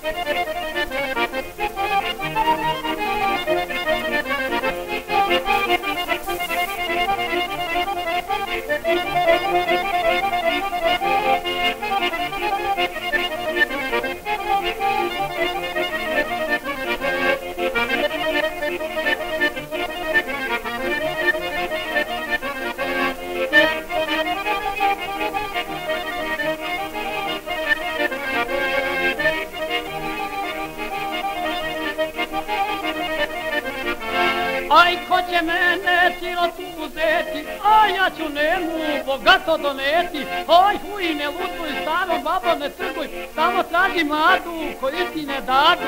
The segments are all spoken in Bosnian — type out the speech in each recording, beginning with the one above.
Música Aj, ko će mene sirot uzeti, a ja ću nemu bogato doneti. Aj, huj, ne lutuj, staro babo, ne trguj, samo traži madu koju ti ne dadu.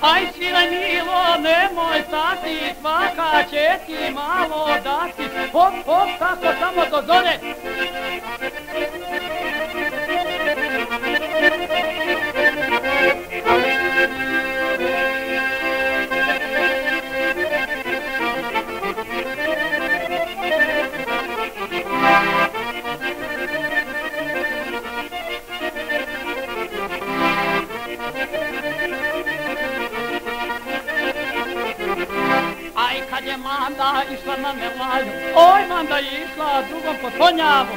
Aj, sile milo, nemoj ti, svaka će ti malo dati. Hop, hop, tako samo do zore. Je manda išla na Melaju, oj, manda je išla drugom po Tonjavu.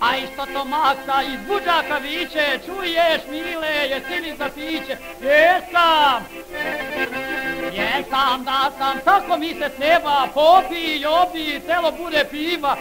A isto to maksa iz buđaka viće, čuješ mile, jesi li za piće? Jesam! Jesam sam da sam, tako mi se sneba, popi, jobi, celo bude piva.